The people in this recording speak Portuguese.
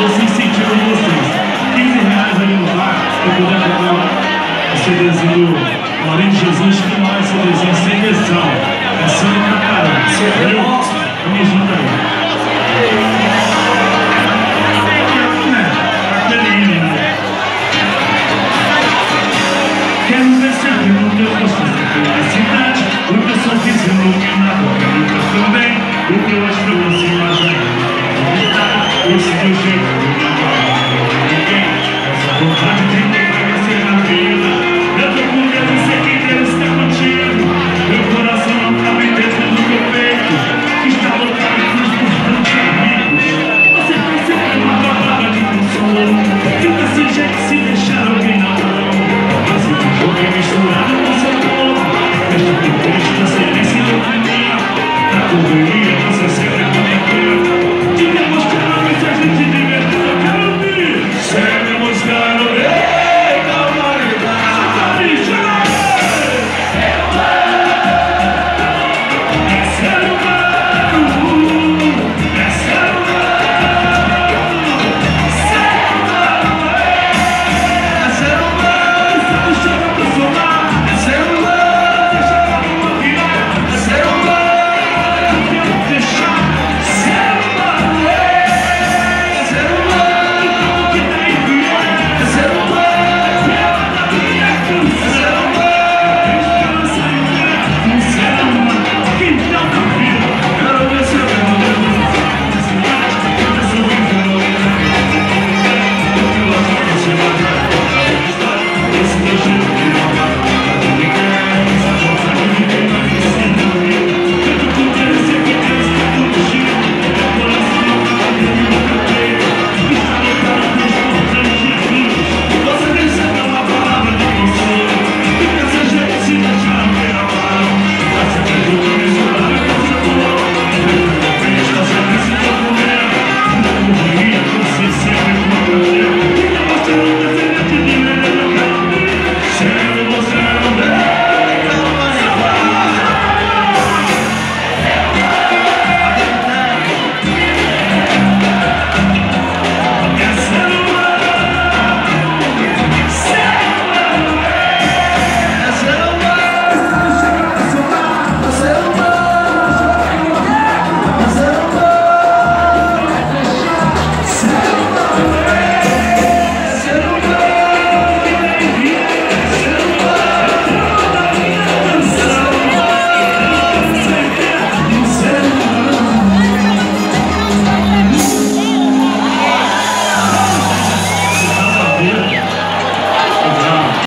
vocês sentiram músicas. 15 reais ali no bar, eu puder comprar o CDzinho do de Jesus, que não é CDzinho sem questão. É só Sônia Catarão. deixe do jeito Ninguém, essa vontade de que aparecer na vida Eu tô com medo, sei que Deus está contigo Meu coração não cabe dentro do meu peito Está lotado nos meus amigos Você pensa tá sempre uma palavra de consolo Fica desse jeito se deixar alguém na mão Mas eu não vou me misturar no seu corpo Deixa que o peixe tá sendo